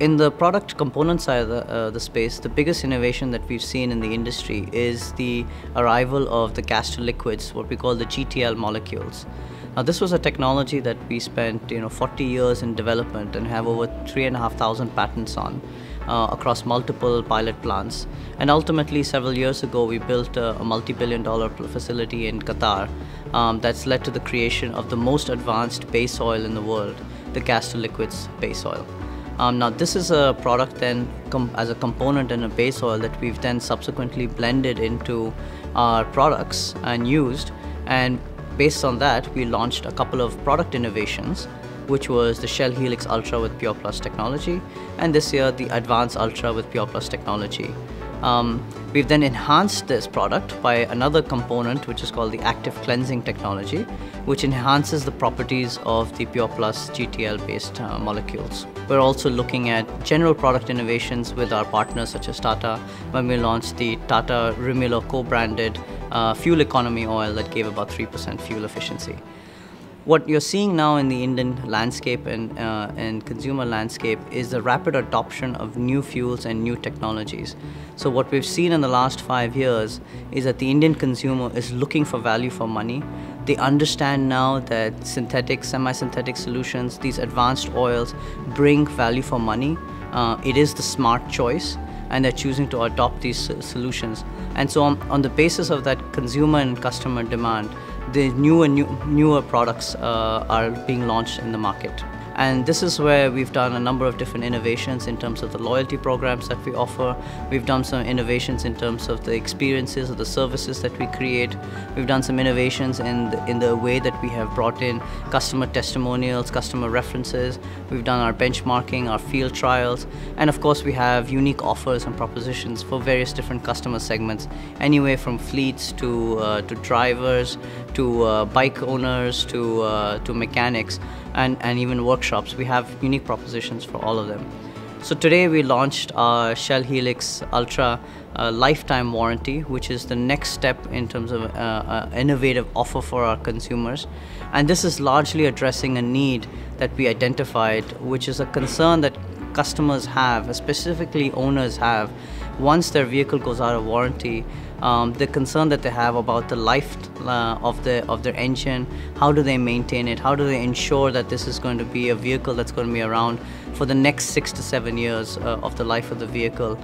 in the product component side of the, uh, the, space, the biggest innovation that we've seen in the industry is the arrival of the gas to liquids, what we call the GTL molecules. Now, this was a technology that we spent, you know, 40 years in development and have over three and a half thousand patents on uh, across multiple pilot plants. And ultimately, several years ago, we built a, a multi-billion dollar facility in Qatar um, that's led to the creation of the most advanced base oil in the world, the gas to liquids base oil. Um, now this is a product then as a component in a base oil that we've then subsequently blended into our products and used and based on that we launched a couple of product innovations which was the Shell Helix Ultra with Pure Plus technology and this year the Advance Ultra with Pure Plus technology. Um, we've then enhanced this product by another component which is called the active cleansing technology which enhances the properties of the Pure Plus GTL based uh, molecules. We're also looking at general product innovations with our partners such as Tata when we launched the Tata Rimula co-branded uh, fuel economy oil that gave about 3% fuel efficiency what you're seeing now in the Indian landscape and, uh, and consumer landscape is the rapid adoption of new fuels and new technologies. So what we've seen in the last five years is that the Indian consumer is looking for value for money. They understand now that synthetic, semi-synthetic solutions, these advanced oils, bring value for money. Uh, it is the smart choice and they're choosing to adopt these solutions. And so on, on the basis of that consumer and customer demand, the newer, new, newer products uh, are being launched in the market. And this is where we've done a number of different innovations in terms of the loyalty programs that we offer. We've done some innovations in terms of the experiences or the services that we create. We've done some innovations in the, in the way that we have brought in customer testimonials, customer references. We've done our benchmarking, our field trials, and of course we have unique offers and propositions for various different customer segments, anywhere from fleets to uh, to drivers, to uh, bike owners, to uh, to mechanics and, and even workshops. We have unique propositions for all of them. So today we launched our Shell Helix Ultra uh, lifetime warranty, which is the next step in terms of uh, uh, innovative offer for our consumers. And this is largely addressing a need that we identified, which is a concern that customers have, specifically owners have, once their vehicle goes out of warranty, um, the concern that they have about the life uh, of the of their engine, how do they maintain it, how do they ensure that this is going to be a vehicle that's going to be around for the next six to seven years uh, of the life of the vehicle.